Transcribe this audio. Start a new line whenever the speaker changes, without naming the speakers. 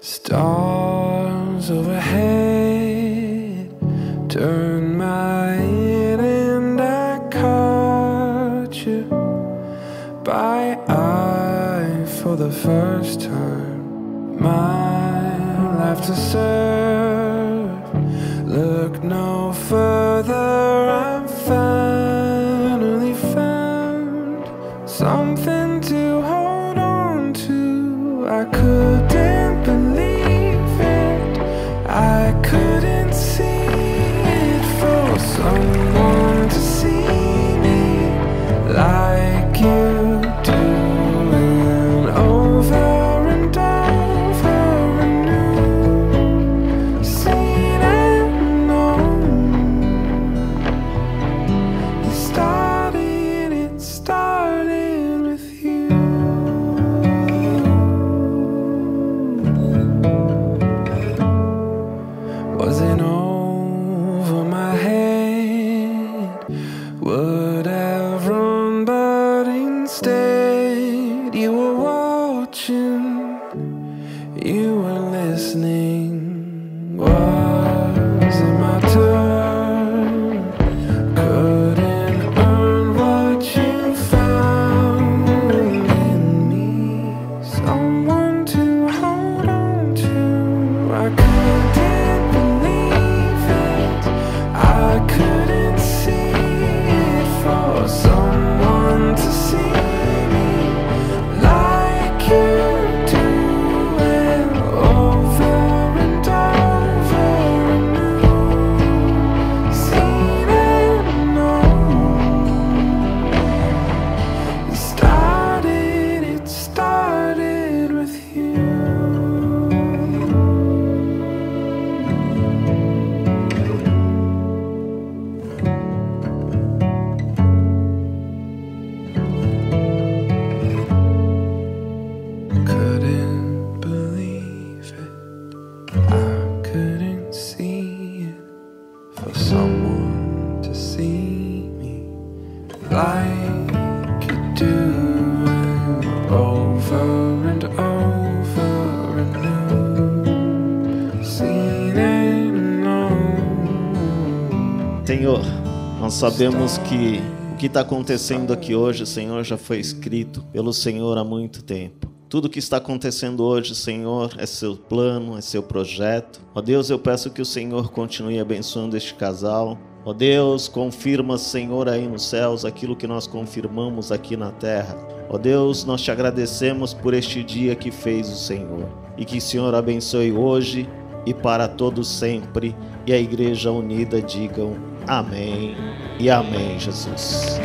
Stars overhead turn my head and I caught you by eye for the first time. My life to serve. Look no further. I'm finally found something to hold on to. I couldn't believe it. I couldn't you were watching. You were listening. Was like you do. And over and over anew. Seen and known.
Senhor, nós sabemos que o que está acontecendo aqui hoje, Senhor, já foi escrito pelo Senhor há muito tempo. Tudo que está acontecendo hoje, Senhor, é seu plano, é seu projeto. Ó Deus, eu peço que o Senhor continue abençoando este casal. Ó Deus, confirma, Senhor, aí nos céus aquilo que nós confirmamos aqui na terra. Ó Deus, nós te agradecemos por este dia que fez o Senhor. E que o Senhor abençoe hoje e para todos sempre. E a igreja unida digam amém e amém, Jesus.